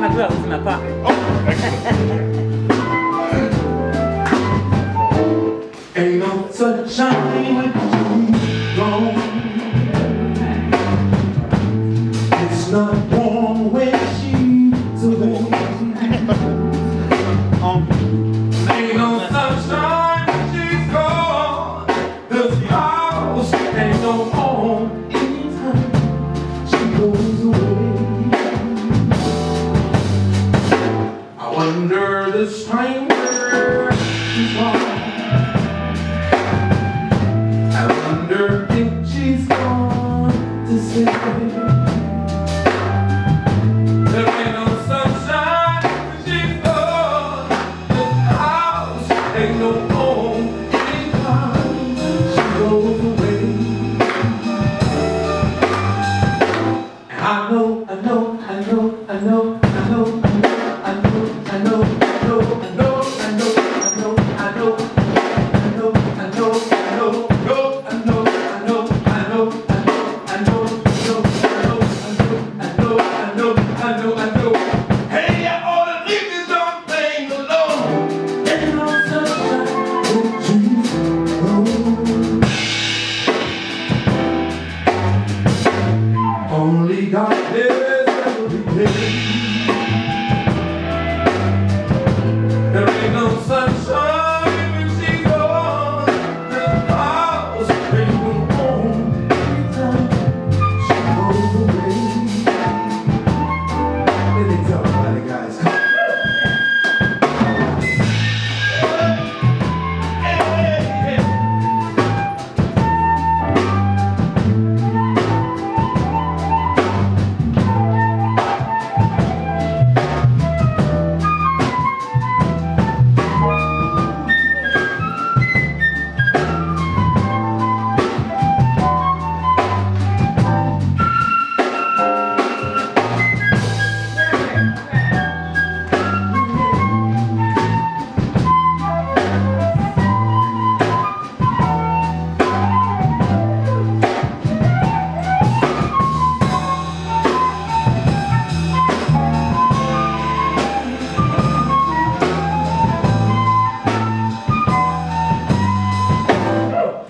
Matouya akuzima pa Ain't no sunshine know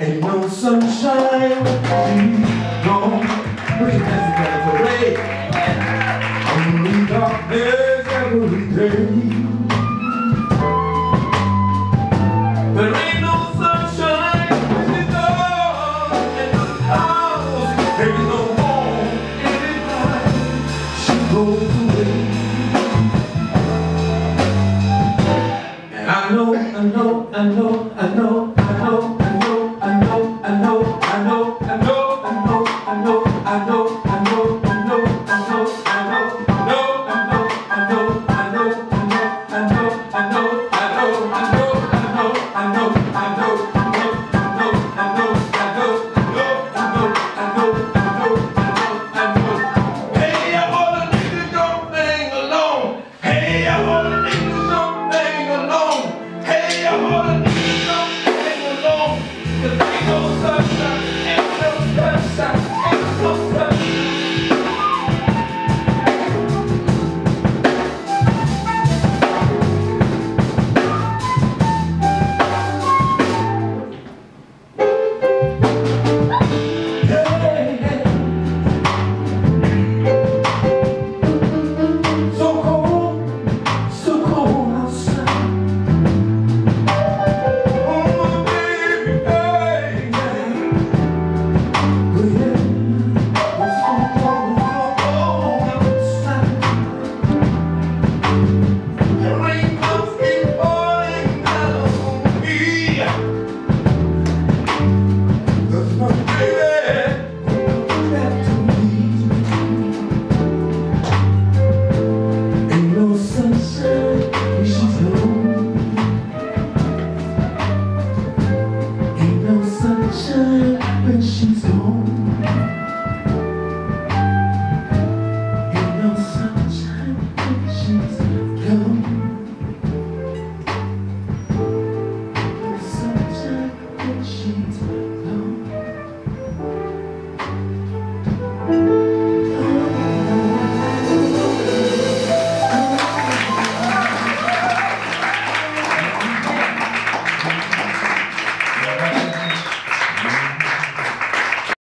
Ain't no sunshine, no Put your hands together for Ray Only darkness every day. There ain't no sunshine in the house. No in the night. She goes away. Ah, I know